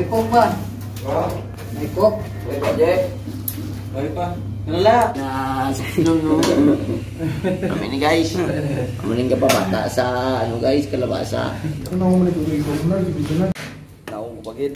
May coke ba? Oh, May coke? wait pa, Jack. Balik pa. Nala. Na sa pinuno. Kami ni guys. Kamaling ka pa bata sa ano guys, kalabasa. Ano mo na tubig ko? Ano dito na? Naong mo pagid.